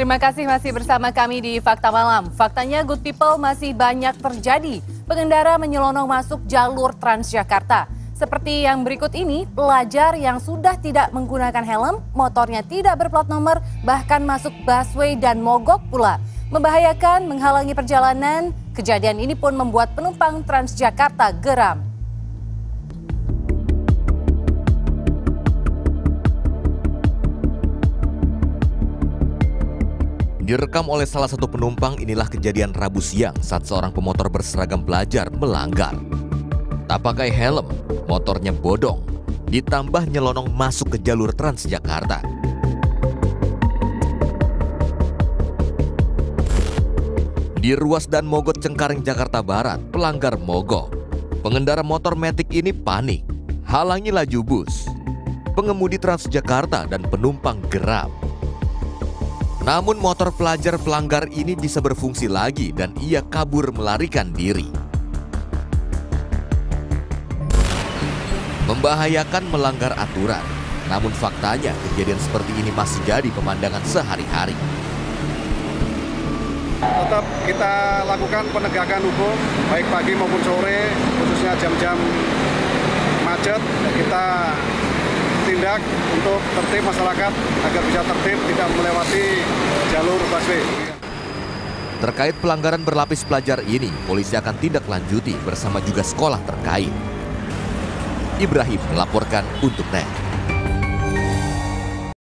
Terima kasih masih bersama kami di Fakta Malam. Faktanya good people masih banyak terjadi. Pengendara menyelonong masuk jalur Transjakarta. Seperti yang berikut ini, pelajar yang sudah tidak menggunakan helm, motornya tidak berplat nomor, bahkan masuk busway dan mogok pula. Membahayakan, menghalangi perjalanan, kejadian ini pun membuat penumpang Transjakarta geram. Direkam oleh salah satu penumpang inilah kejadian Rabu siang saat seorang pemotor berseragam pelajar melanggar. Tak pakai helm, motornya bodong, ditambah nyelonong masuk ke jalur Transjakarta. Di ruas dan Mogot Cengkareng Jakarta Barat, pelanggar mogok. Pengendara motor metik ini panik, halangi laju bus. Pengemudi Transjakarta dan penumpang geram. Namun motor pelajar pelanggar ini bisa berfungsi lagi dan ia kabur melarikan diri. Membahayakan melanggar aturan, namun faktanya kejadian seperti ini masih jadi pemandangan sehari-hari. Tetap kita lakukan penegakan hukum, baik pagi maupun sore, khususnya jam-jam macet, kita tindak untuk tertib masyarakat agar bisa tertib tidak melewati. Terkait pelanggaran berlapis pelajar ini, polisi akan tindak lanjuti bersama juga sekolah terkait. Ibrahim melaporkan untuk NET.